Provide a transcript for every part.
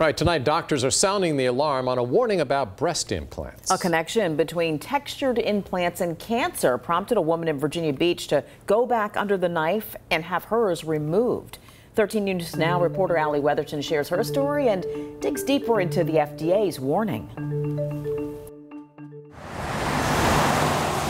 Right, tonight doctors are sounding the alarm on a warning about breast implants. A connection between textured implants and cancer prompted a woman in Virginia Beach to go back under the knife and have hers removed. 13 News Now reporter Ali Weatherton shares her story and digs deeper into the FDA's warning.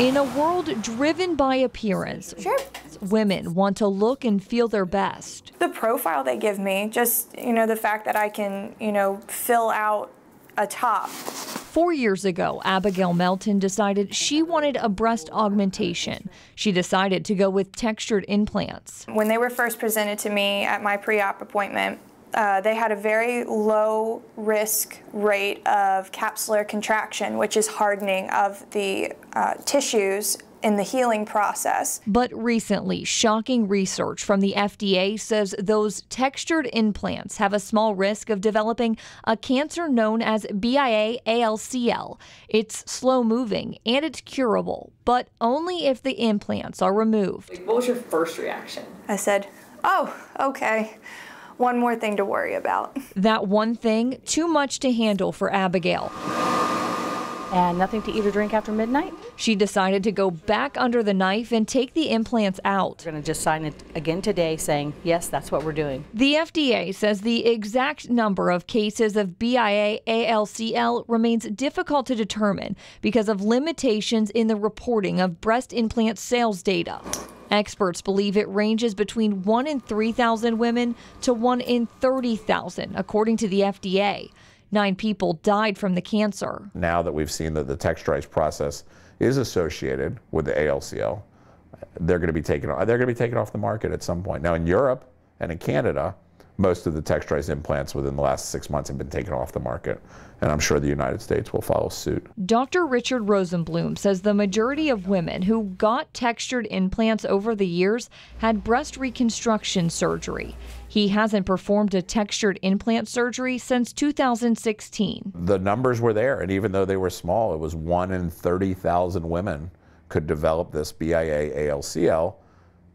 In a world driven by appearance, Sure. women want to look and feel their best. The profile they give me, just, you know, the fact that I can, you know, fill out a top. Four years ago, Abigail Melton decided she wanted a breast augmentation. She decided to go with textured implants. When they were first presented to me at my pre op appointment, uh, they had a very low risk rate of capsular contraction, which is hardening of the uh, tissues in the healing process. But recently, shocking research from the FDA says those textured implants have a small risk of developing a cancer known as BIA ALCL. It's slow moving and it's curable, but only if the implants are removed. What was your first reaction? I said, Oh, okay. One more thing to worry about. That one thing, too much to handle for Abigail. And nothing to eat or drink after midnight? She decided to go back under the knife and take the implants out. We're going to just sign it again today saying, yes, that's what we're doing. The FDA says the exact number of cases of BIA ALCL remains difficult to determine because of limitations in the reporting of breast implant sales data. Experts believe it ranges between 1 in 3,000 women to 1 in 30,000, according to the FDA. Nine people died from the cancer. Now that we've seen that the texturized process is associated with the ALCL, they're going to be taken. They're going to be taken off the market at some point. Now in Europe and in Canada, most of the texturized implants within the last six months have been taken off the market, and I'm sure the United States will follow suit. Dr. Richard Rosenblum says the majority of women who got textured implants over the years had breast reconstruction surgery. He hasn't performed a textured implant surgery since 2016. The numbers were there, and even though they were small, it was one in 30,000 women could develop this BIA ALCL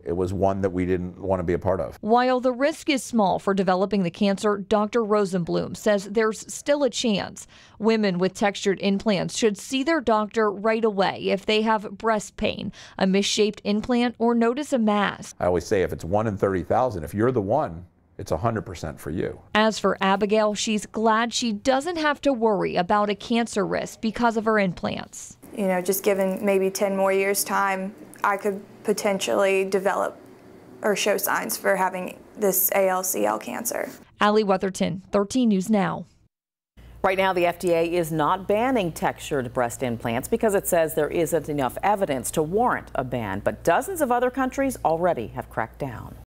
it was one that we didn't want to be a part of. While the risk is small for developing the cancer, Dr. Rosenblum says there's still a chance. Women with textured implants should see their doctor right away if they have breast pain, a misshaped implant, or notice a mass. I always say if it's one in 30,000, if you're the one, it's 100% for you. As for Abigail, she's glad she doesn't have to worry about a cancer risk because of her implants. You know, just given maybe 10 more years' time, I could potentially develop or show signs for having this ALCL cancer. Ali Weatherton, 13 News Now. Right now, the FDA is not banning textured breast implants because it says there isn't enough evidence to warrant a ban, but dozens of other countries already have cracked down.